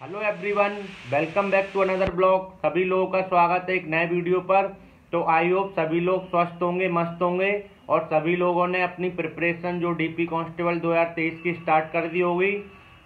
Hello everyone welcome back to another blog सभी लोगों का स्वागत है एक नए वीडियो पर। तो आई होप सभी लोग स्वस्थ होंगे, मस्त होंगे और सभी लोगों ने अपनी प्रिपरेशन जो डीपी कांस्टेबल 2023 की स्टार्ट कर दी होगी।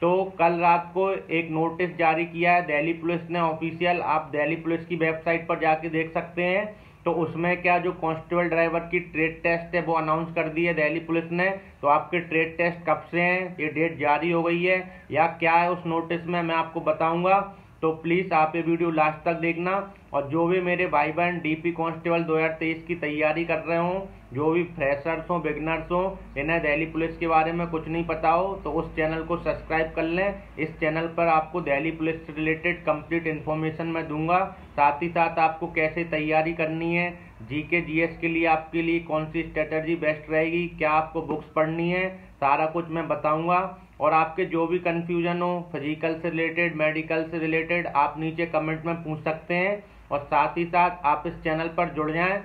तो कल रात को एक नोटिस जारी किया है दिल्ली पुलिस ने ऑफिशियल आप दिल्ली पुलिस की वेबसाइट पर जाके देख सकते हैं। तो उसमें क्या जो कांस्टेबल ड्राइवर की ट्रेड टेस्ट है, वो अनाउंस कर दी है दिल्ली पुलिस ने। तो आपके ट्रेड टेस्ट कब से हैं? ये डेट जारी हो गई है। या क्या है उस नोटिस में? मैं आपको बताऊँगा। तो प्लीज़ आप ये वीडियो लास्ट तक देखना और जो भी मेरे भाई बहन डीपी कांस्टेबल 2023 की तैयारी कर रहे हों, जो भी फ्रेशर्स हों बिगनर्स हों, इन्हें दिल्ली पुलिस के बारे में कुछ नहीं पता हो तो उस चैनल को सब्सक्राइब कर लें। इस चैनल पर आपको दिल्ली पुलिस से रिलेटेड कंप्लीट इन्फॉर्मेशन मैं दूँगा। साथ ही साथ आपको कैसे तैयारी करनी है जीके जीएस के लिए आपके लिए कौन सी स्ट्रेटजी बेस्ट रहेगी? क्या आपको बुक्स पढ़नी है? सारा कुछ मैं बताऊँगा। और आपके जो भी कंफ्यूजन हो फ़िज़िकल से रिलेटेड मेडिकल से रिलेटेड आप नीचे कमेंट में पूछ सकते हैं। और साथ ही साथ आप इस चैनल पर जुड़ जाएँ।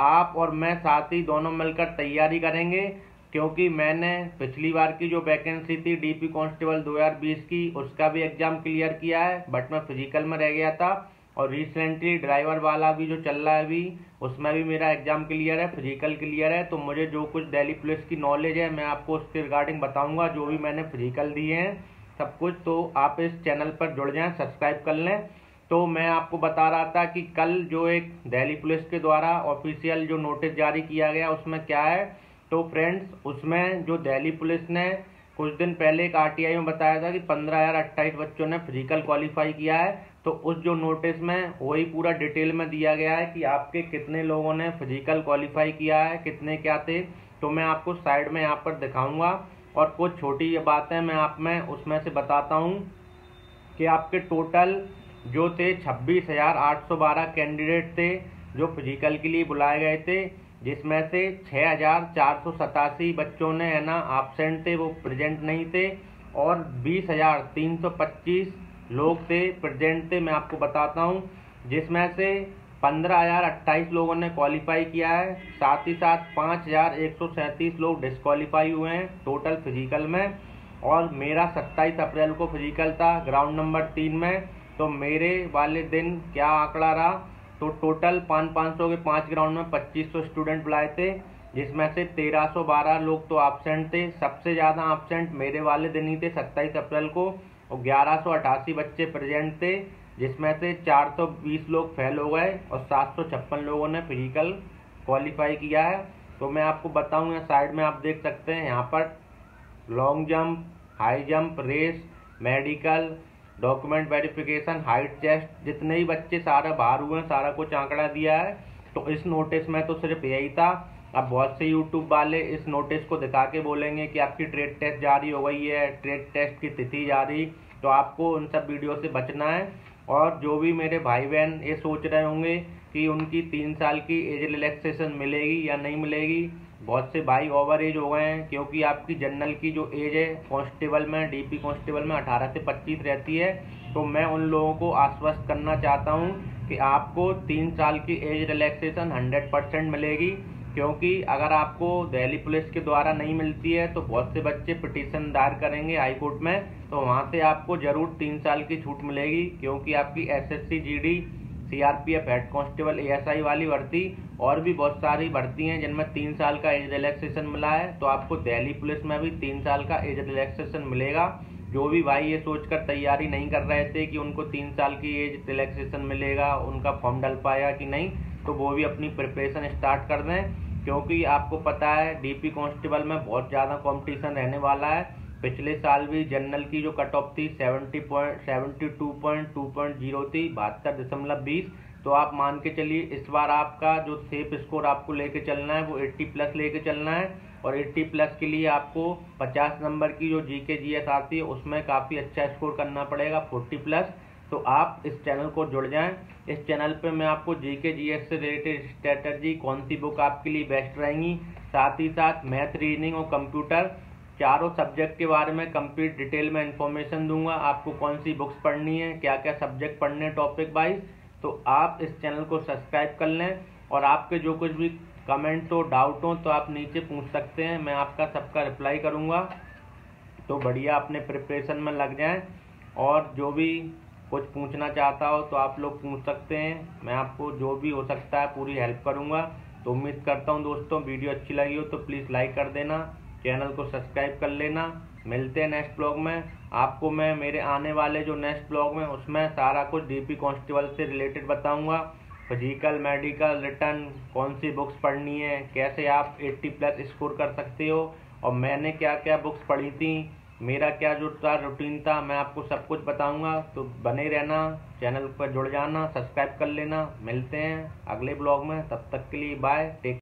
आप और मैं साथ ही दोनों मिलकर तैयारी करेंगे। क्योंकि मैंने पिछली बार की जो वैकेंसी थी डीपी कांस्टेबल 2020 की, उसका भी एग्ज़ाम क्लियर किया है। बट मैं फ़िज़िकल में रह गया था। और रिसेंटली ड्राइवर वाला भी जो चल रहा है अभी, उसमें भी मेरा एग्ज़ाम क्लियर है फ़िज़िकल क्लियर है तो मुझे जो कुछ दिल्ली पुलिस की नॉलेज है, मैं आपको उसके रिगार्डिंग बताऊँगा, जो भी मैंने फ़िज़िकल दिए हैं, सब कुछ तो आप इस चैनल पर जुड़ जाएँ सब्सक्राइब कर लें। तो मैं आपको बता रहा था कि कल जो एक दिल्ली पुलिस के द्वारा ऑफिशियल जो नोटिस जारी किया गया, उसमें क्या है? तो फ्रेंड्स उसमें जो दिल्ली पुलिस ने कुछ दिन पहले एक आरटीआई में बताया था कि पंद्रह हज़ार अट्ठाईस बच्चों ने फ़िज़िकल क्वालिफाई किया है। तो उस जो नोटिस में, वही पूरा डिटेल में दिया गया है कि आपके कितने लोगों ने फ़िज़िकल क्वालिफाई किया है, कितने क्या थे। तो मैं आपको साइड में यहाँ पर दिखाऊँगा। और कुछ छोटी बातें मैं आप, में उसमें से बताता हूँ कि आपके टोटल जो थे, छब्बीस हज़ार आठ सौ बारह कैंडिडेट थे जो फ़िज़िकल के लिए बुलाए गए थे। जिसमें से छः हज़ार चार सौ सतासी बच्चों ने, है ना, absent थे, वो प्रेजेंट नहीं थे, और बीस हज़ार तीन सौ पच्चीस लोग थे प्रेजेंट थे, मैं आपको बताता हूँ, जिसमें से पंद्रह हज़ार अट्ठाईस लोगों ने क्वालिफाई किया है, साथ ही साथ पाँच हज़ार एक सौ सैंतीस लोग डिस्कालीफाई हुए हैं टोटल फ़िज़िकल में, और मेरा सत्ताईस अप्रैल को फ़िज़िकल था ग्राउंड नंबर तीन में तो मेरे वाले दिन क्या आंकड़ा रहा? तो टोटल पाँच पाँच सौ के पाँच ग्राउंड में पच्चीस सौ स्टूडेंट बुलाए थे, जिसमें से तेरह सौ बारह लोग तो एबसेंट थे। सबसे ज़्यादा एबसेंट मेरे वाले दिन ही थे, सत्ताईस अप्रैल को, और ग्यारह सौ अठासी बच्चे प्रेजेंट थे, जिसमें से चार सौ बीस लोग फेल हो गए, और सात सौ छप्पन लोगों ने फ़िज़िकल क्वालिफाई किया है। तो मैं आपको बताऊँ साइड में आप देख सकते हैं, यहाँ पर long jump high jump race medical document verification, height chest जितने ही बच्चे सारा बाहर हुए हैं, सारा कुछ आंकड़ा दिया है तो इस नोटिस में तो सिर्फ़ यही था। अब बहुत से यूट्यूब वाले इस नोटिस को दिखा के बोलेंगे कि आपकी ट्रेड टेस्ट जारी हो गई है ट्रेड टेस्ट की तिथि जारी तो आपको उन सब वीडियो से बचना है। और जो भी मेरे भाई बहन ये सोच रहे होंगे कि उनकी तीन साल की एज रिलैक्सेशन मिलेगी या नहीं मिलेगी बहुत से भाई ओवर एज हो गए हैं, क्योंकि आपकी जनरल की जो एज है कांस्टेबल में डीपी कांस्टेबल में 18 से 25 रहती है। तो मैं उन लोगों को आश्वस्त करना चाहता हूँ कि आपको तीन साल की एज रिलैक्सेशन 100 परसेंट मिलेगी, क्योंकि अगर आपको दिल्ली पुलिस के द्वारा नहीं मिलती है तो बहुत से बच्चे पिटीशन दायर करेंगे हाईकोर्ट में। तो वहाँ से आपको ज़रूर तीन साल की छूट मिलेगी, क्योंकि आपकी S S CRPF head constable ASI वाली भर्ती, और भी बहुत सारी भर्ती हैं जिनमें तीन साल का एज रिलैक्सेशन मिला है। तो आपको दिल्ली पुलिस में भी तीन साल का एज रिलैक्सेशन मिलेगा। जो भी भाई ये सोचकर तैयारी नहीं कर रहे थे कि उनको तीन साल की एज रिलैक्सेशन मिलेगा, उनका फॉर्म डल पाया कि नहीं तो वो भी अपनी प्रिपरेशन स्टार्ट कर दें। क्योंकि आपको पता है डीपी कांस्टेबल में बहुत ज़्यादा कंपटीशन रहने वाला है। पिछले साल भी जनरल की जो कट ऑफ़ थी seventy point seventy two point two point zero थी, बहत्तर दशमलव बीस। तो आप मान के चलिए, इस बार आपका जो सेफ़ स्कोर आपको लेके चलना है, वो 80 प्लस लेके चलना है। और 80 प्लस के लिए आपको 50 नंबर की जो जी के जी एस आती है उसमें काफ़ी अच्छा स्कोर करना पड़ेगा 40 प्लस तो आप इस चैनल को जुड़ जाएँ। इस चैनल पे मैं आपको जी के जी एस से रिलेटेड स्ट्रेटजी कौन सी बुक आपके लिए बेस्ट रहेंगी, साथ ही साथ मैथ रीजनिंग और कंप्यूटर चारों सब्जेक्ट के बारे में कंप्लीट डिटेल में इंफॉर्मेशन दूँगा। आपको कौन सी बुक्स पढ़नी है क्या क्या सब्जेक्ट पढ़ने टॉपिक वाइज तो आप इस चैनल को सब्सक्राइब कर लें और आपके जो कुछ भी कमेंट हो डाउट हो तो आप नीचे पूछ सकते हैं। मैं आपका सबका रिप्लाई करूँगा। तो बढ़िया अपने प्रिपरेशन में लग जाएँ। और जो भी कुछ पूछना चाहता हो तो आप लोग पूछ सकते हैं। मैं आपको जो भी हो सकता है पूरी हेल्प करूँगा। तो उम्मीद करता हूँ दोस्तों, वीडियो अच्छी लगी हो तो प्लीज़ लाइक कर देना। चैनल को सब्सक्राइब कर लेना। मिलते हैं नेक्स्ट ब्लॉग में। आपको मैं, मेरे आने वाले जो नेक्स्ट ब्लॉग में, उसमें सारा कुछ डीपी कांस्टेबल से रिलेटेड बताऊँगा। फ़िज़िकल मेडिकल रिटर्न कौन सी बुक्स पढ़नी है, कैसे आप 80 प्लस स्कोर कर सकते हो, और मैंने क्या क्या बुक्स पढ़ी थी, मेरा क्या जो था रूटीन था, मैं आपको सब कुछ बताऊँगा। तो बने रहना, चैनल पर जुड़ जाना, सब्सक्राइब कर लेना। मिलते हैं अगले ब्लॉग में। तब तक के लिए बाय टेक